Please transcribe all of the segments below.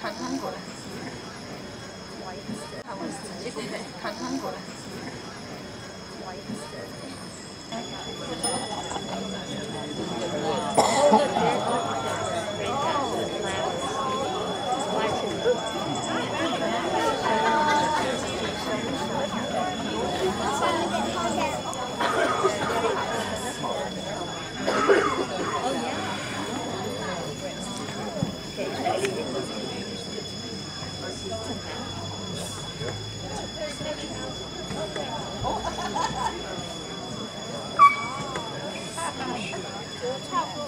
看看过来。看看过来。 တ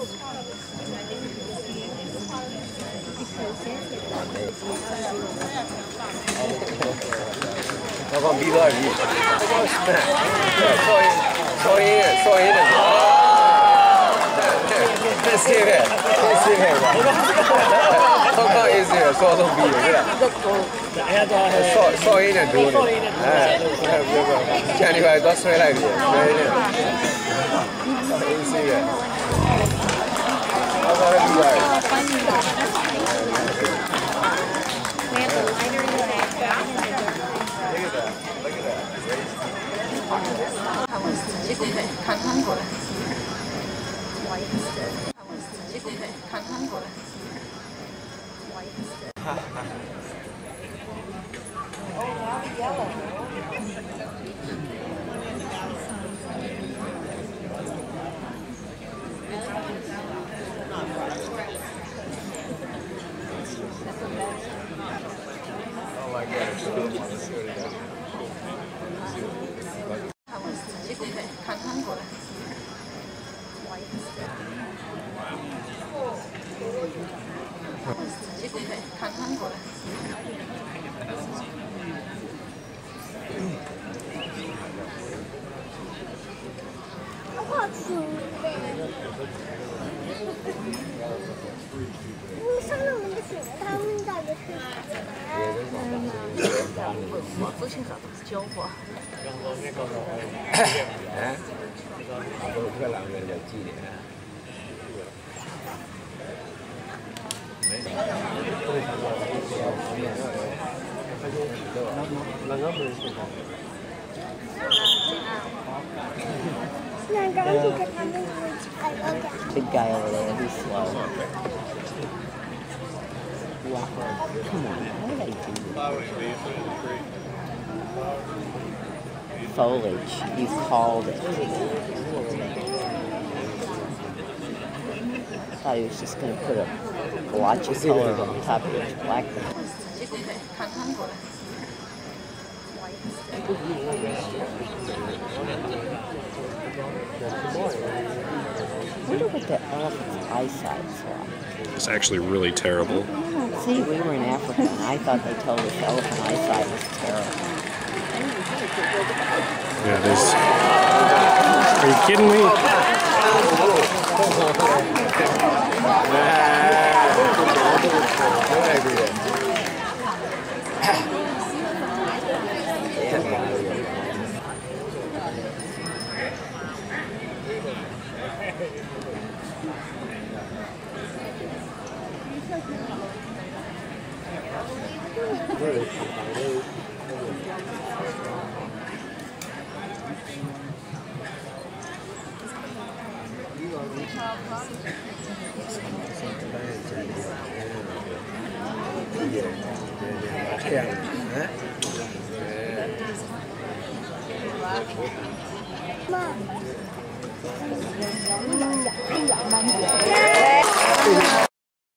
ော့ကောင်းပြီးသွားပြီ sorry sorry sorry နော်စစ်စစ်ပဲစစ်စစ်ပဲတော့ကောင်း is there ဆောလုံးပြီးပြီလားအဲ့တော့ sorry sorry နဲ့ဒိုးနေအဲ့ကျန်နေပါတော့ဆွဲလိုက်ပြီဆွဲနေ is there 강한 거라. 강한 거라. Oh my. 我好奇呗。的，的？是教过。哎，好多这个老人要记呢。Big guy over there, he's slow. Wow. Come on, why did I do? Foliage, you called it. I thought he was just going to put a blotchy color on the top of it, black. wonder what the elephant's eyesight's like. It's actually really terrible. Oh, see, we were in Africa and I thought they told us elephant eyesight was terrible. Yeah, there's... Are you kidding me? Where is nhiều để, để bán đấy.